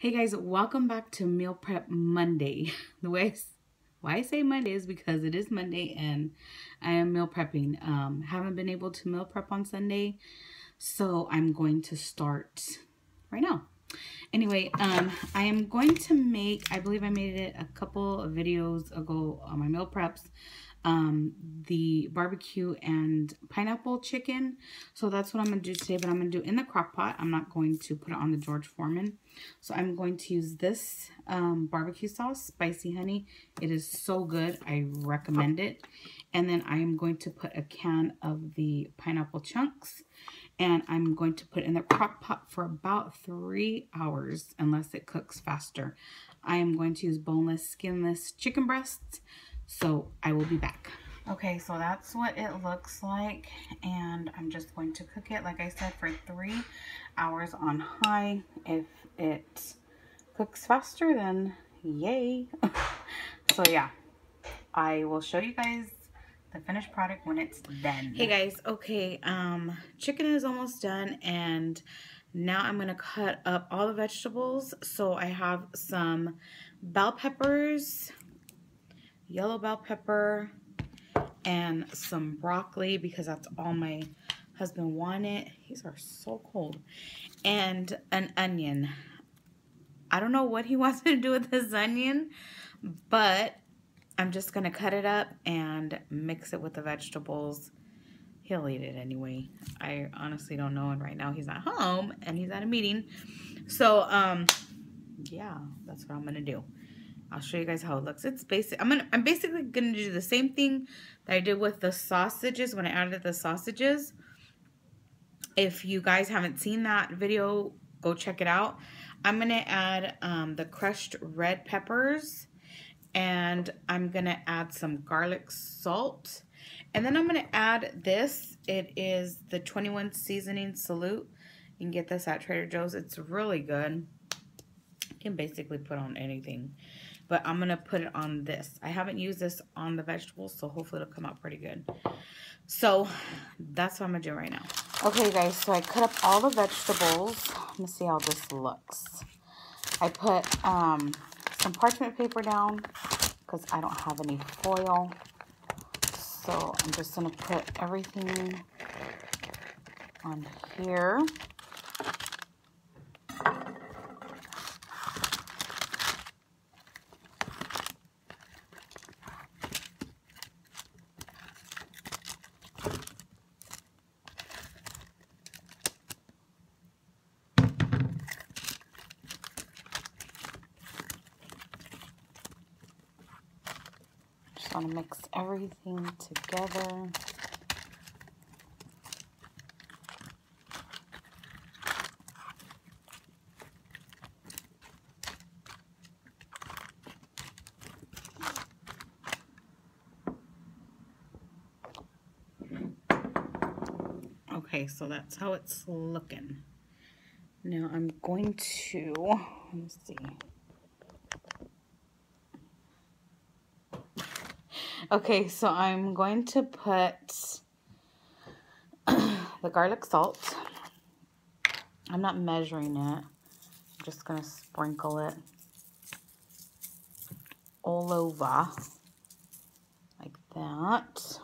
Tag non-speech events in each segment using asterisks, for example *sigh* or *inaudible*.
Hey guys, welcome back to Meal Prep Monday. *laughs* The way I, why I say Monday is because it is Monday and I am meal prepping. Um, haven't been able to meal prep on Sunday, so I'm going to start right now. Anyway, um, I am going to make, I believe I made it a couple of videos ago on my meal preps um, the barbecue and pineapple chicken. So that's what I'm going to do today, but I'm going to do in the crock pot. I'm not going to put it on the George Foreman. So I'm going to use this um, barbecue sauce, Spicy Honey. It is so good. I recommend it. And then I am going to put a can of the pineapple chunks. And I'm going to put in the crock pot for about three hours, unless it cooks faster. I am going to use boneless, skinless chicken breasts. So I will be back. Okay, so that's what it looks like. And I'm just going to cook it, like I said, for three hours on high. If it cooks faster, then yay. *laughs* so yeah, I will show you guys the finished product when it's done. Hey guys, okay, um, chicken is almost done and now I'm going to cut up all the vegetables. So I have some bell peppers, yellow bell pepper, and some broccoli because that's all my husband wanted. These are so cold. And an onion. I don't know what he *laughs* wants to do with this onion, but I'm just going to cut it up and mix it with the vegetables. He'll eat it anyway. I honestly don't know. And right now he's not home and he's at a meeting. So, um, yeah, that's what I'm going to do. I'll show you guys how it looks. It's basic. I'm gonna. I'm basically gonna do the same thing that I did with the sausages when I added the sausages. If you guys haven't seen that video, go check it out. I'm gonna add um, the crushed red peppers, and I'm gonna add some garlic salt, and then I'm gonna add this. It is the 21 seasoning salute. You can get this at Trader Joe's. It's really good. You can basically put on anything but I'm going to put it on this. I haven't used this on the vegetables, so hopefully it'll come out pretty good. So that's what I'm going to do right now. Okay, guys, so I cut up all the vegetables. Let me see how this looks. I put um, some parchment paper down because I don't have any foil. So I'm just going to put everything on here. Want to mix everything together. Okay, so that's how it's looking. Now I'm going to, let me see. Okay, so I'm going to put *coughs* the garlic salt. I'm not measuring it. I'm just going to sprinkle it all over like that.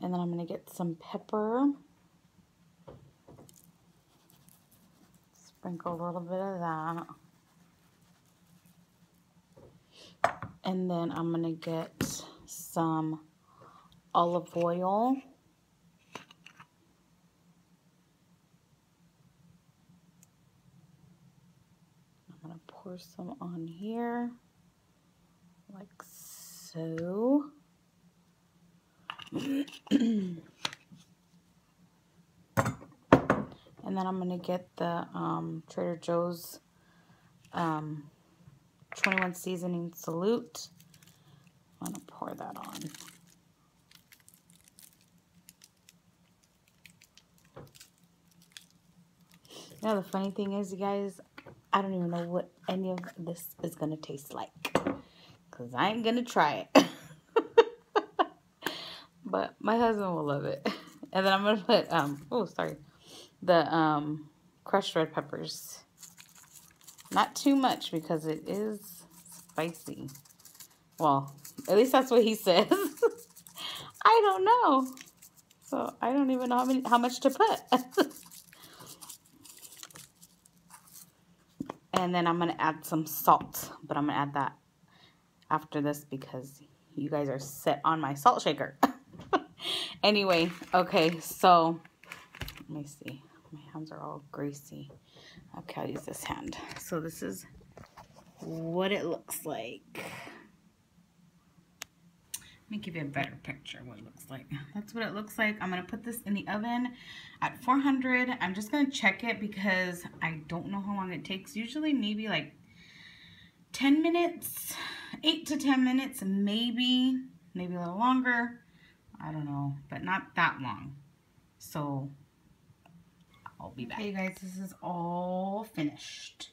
And then I'm going to get some pepper. Sprinkle a little bit of that. And then I'm going to get some olive oil. I'm going to pour some on here like so. *clears throat* and then I'm going to get the um, Trader Joe's um, 21 Seasoning Salute. I'm going to pour that on. Now the funny thing is, you guys, I don't even know what any of this is going to taste like. Because I ain't going to try it. *laughs* but my husband will love it. *laughs* And then I'm going to put, um, oh, sorry, the um, crushed red peppers. Not too much because it is spicy. Well, at least that's what he *laughs* says. I don't know. So I don't even know how, many, how much to put. *laughs* and then I'm going to add some salt. But I'm going to add that after this because you guys are set on my salt shaker. *laughs* anyway, okay, so let me see. My hands are all greasy. Okay, I'll use this hand. So this is what it looks like. Let me give you a better picture what it looks like. That's what it looks like. I'm going to put this in the oven at 400. I'm just going to check it because I don't know how long it takes. Usually maybe like 10 minutes, 8 to 10 minutes, maybe, maybe a little longer. I don't know, but not that long. So I'll be back. Hey guys, this is all finished.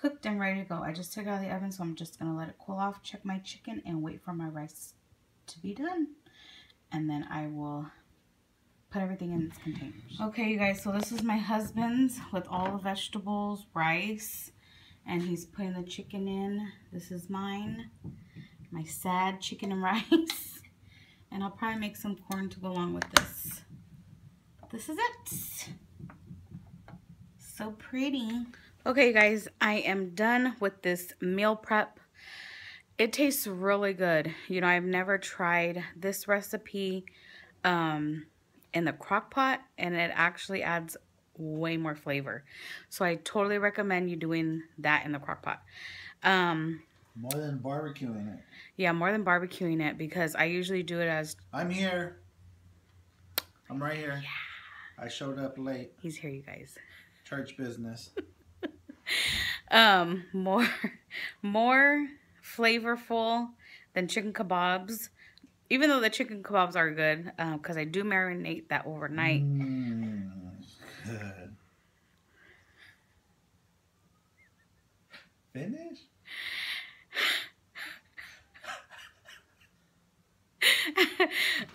Cooked and ready to go. I just took it out of the oven, so I'm just going to let it cool off, check my chicken, and wait for my rice to be done. And then I will put everything in its containers. Okay, you guys, so this is my husband's with all the vegetables, rice, and he's putting the chicken in. This is mine, my sad chicken and *laughs* rice. And I'll probably make some corn to go along with this. This is it. So pretty. Okay, guys, I am done with this meal prep it tastes really good. You know, I've never tried this recipe um, in the crock pot and it actually adds way more flavor. So I totally recommend you doing that in the crock pot. Um, more than barbecuing it. Yeah, more than barbecuing it because I usually do it as... I'm here. I'm right here. Yeah. I showed up late. He's here, you guys. Church business. *laughs* um, more, *laughs* more flavorful than chicken kebabs. Even though the chicken kebabs are good, um, because uh, I do marinate that overnight. Mm, good. Finish?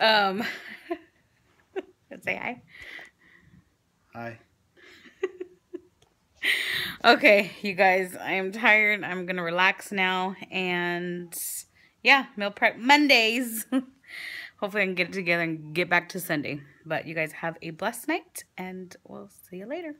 *laughs* um, say hi. Hi. Okay, you guys, I am tired. I'm going to relax now. And yeah, meal prep Mondays. *laughs* Hopefully I can get it together and get back to Sunday. But you guys have a blessed night and we'll see you later.